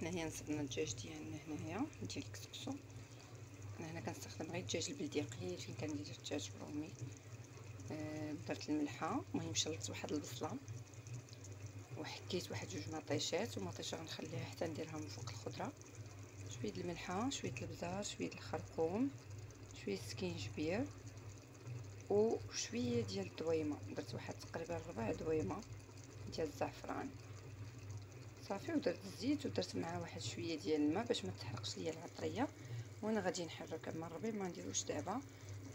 حنايا نصبنا الدجاج ديالنا هنايا ديال الكسكسو أنا هنا كنستخدم غير الدجاج البلدي قليل فين كندير الدجاج الرومي. آه درت الملحة المهم شلت واحد البصلة وحكيت واحد جوج مطيشات ومطيشة غنخليها حتى نديرها من فوق الخضرة. شوية الملحة شوية البزار شوية الخرقوم شوية السكينجبير وشوية ديال الدويمة. درت واحد تقريبا ربع دويمة ديال الزعفران. صافي ودرت الزيت ودرت معاه واحد شوية ديال الماء باش ما تحرقش ليا العطرية. وأنا غادي نحرك الربيع ما نديروش دابا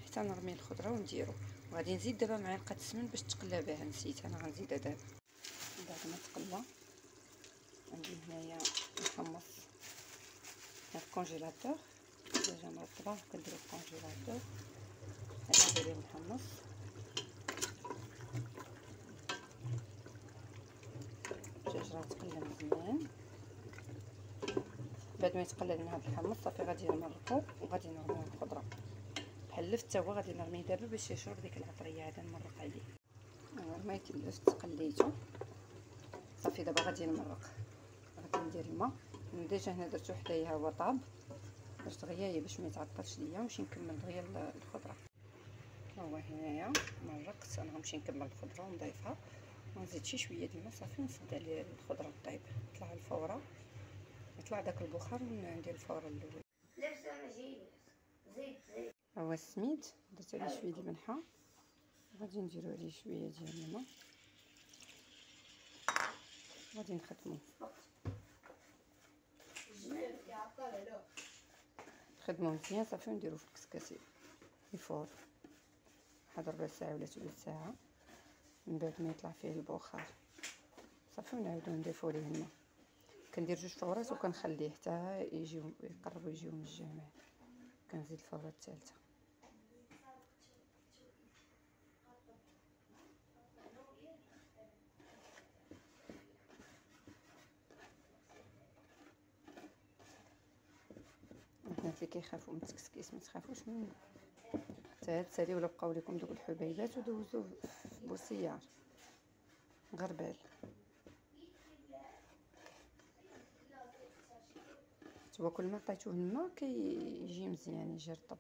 حتى نرمي الخضرة ونديرو. وغادي نزيد دابا معلقه السمن باش تقلى بها نسيت أنا غنزيدها دابا. بعد ما تقلى عندي هنايا في ال congélateur. déjà مرطبة كنديرو في ال congélateur. هذا ديالي محمص الدجاج تقلى مزيان. بعد ما يتقلى لنا هذا الحمص صافي غادي نمرقو وغادي نرميو الخضرة. اللفت حتى هو غادي نرميه دابا باش يشرب ديك العطرية هذا نمرق عليه. رميت اللفت قليته. صافي دابا غادي نمرق غادي ندير الماء. déjà هنا درتو حدايا هو طاب. درت غياية باش ما يتعطلش ليا ونمشي نكمل غير الخضرة. ها هو هنايا مرقت. أنا غنمشي نكمل الخضرة ونضيفها. ونزيد شي شوية ديال الماء صافي ونسد عليه الخضرة طيب طلع الفورة. يطلع داك البخار وندير الفورة الأول هو السميد. درت عليه شوية ديال الملحة. غادي نديرو عليه شوية ديال الماء. غادي نخدمو. نخدمو مزيان صافي ونديرو في الكسكاسي يفور واحد ربع ساعه ولا ثلث ساعة. من بعد ما يطلع فيه البخار. صافي ونعاودو نضيفو ليه الماء كندير جوج فورات وكنخليه حتى يجيو يقربوا يجيو من الجامع كنزيد الفوره الثالثة. البنات اللي كيخافوا من التكسكيس ما تخافوش منه. حتى سالي ولا بقاو لكم دوك الحبيبات ودوزوه في بوسيار غربال. هو كل ما عطيتوه الماء كيجي مزيان يجي رطب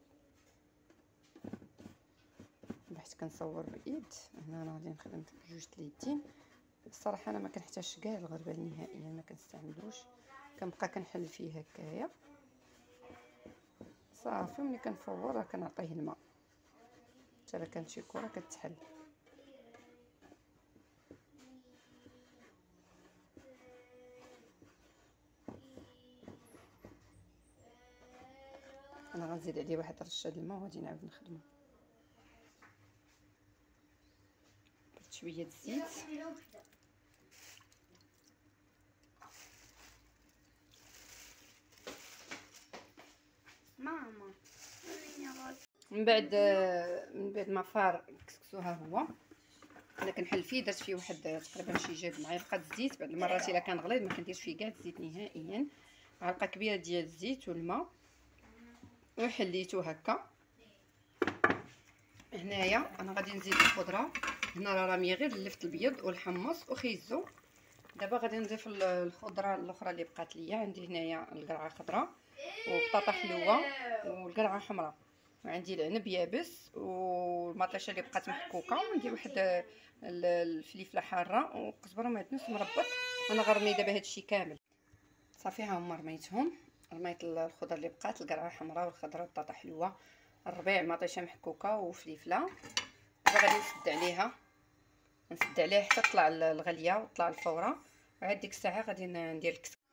بحيت كنصور بإيد. هنا أنا غادي نخدم بجوج اليدين الصراحة أنا ما كنحتاجش كاع الغربال نهائيا ما كنستعملوش. كنبقى كنحل فيه هكايا. صافي ملي كنفور راه كنعطيه الماء. راه كانت شي كرة كتحل أنا غنزيد عليه واحد رشه د الماء وغادي نعاود نخدمو. درت شوية الزيت. من بعد من بعد ما فار الكسكسو ها هو. أنا كنحل فيه درت فيه واحد تقريبا شي جاب معلقه الزيت بعض المرات إلا كان غليظ ما كنديرش فيه كاع الزيت نهائيا. معلقه كبيرة ديال الزيت والماء. وحليته هكا. هنايا أنا غادي نزيد الخضرة. هنا راه راميه غير اللفت الابيض والحمص وخيزو. دابا غادي نضيف الخضرة الأخرى اللي بقات ليا. عندي هنايا القرعة خضراء وبطاطا حلوة والقرعة حمراء. وعندي العنب يابس والمطيشة اللي بقات محكوكة وعندي واحد الفليفلة حارة وقزبره معدنوس مربط أنا غنرمي دابا هادشي كامل. صافي ها هما رميتهم. رميت الخضر اللي بقات القرعة حمراء والخضرة والبطاطا حلوة. الربيع مطيشة محكوكة وفليفلة. دابا غادي نسد عليها. نسد عليها حتى تطلع الغلية وتطلع الفورة. وعاد ديك الساعة غادي ندير الكسكس